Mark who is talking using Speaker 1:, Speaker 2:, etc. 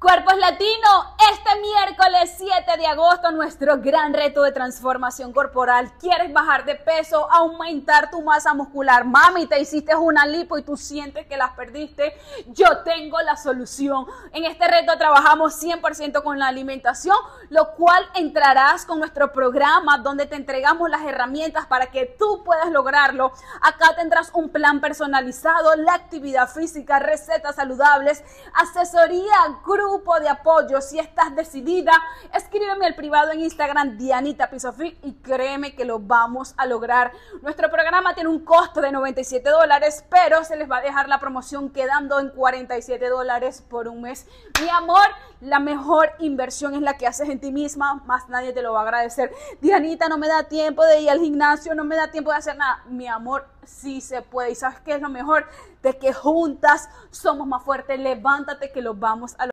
Speaker 1: Cuerpos Latino, este miércoles 7 de agosto, nuestro gran reto de transformación corporal. ¿Quieres bajar de peso, aumentar tu masa muscular? Mami, te hiciste una lipo y tú sientes que las perdiste. Yo tengo la solución. En este reto trabajamos 100% con la alimentación, lo cual entrarás con nuestro programa donde te entregamos las herramientas para que tú puedas lograrlo. Acá tendrás un plan personalizado, la actividad física, recetas saludables, asesoría, grupo grupo de apoyo. Si estás decidida, escríbeme al privado en Instagram Dianita Pisofit y créeme que lo vamos a lograr. Nuestro programa tiene un costo de 97 dólares, pero se les va a dejar la promoción quedando en 47 dólares por un mes. Mi amor, la mejor inversión es la que haces en ti misma, más nadie te lo va a agradecer. Dianita, no me da tiempo de ir al gimnasio, no me da tiempo de hacer nada. Mi amor, sí se puede. ¿Y sabes qué es lo mejor? De que juntas somos más fuertes. Levántate que lo vamos a.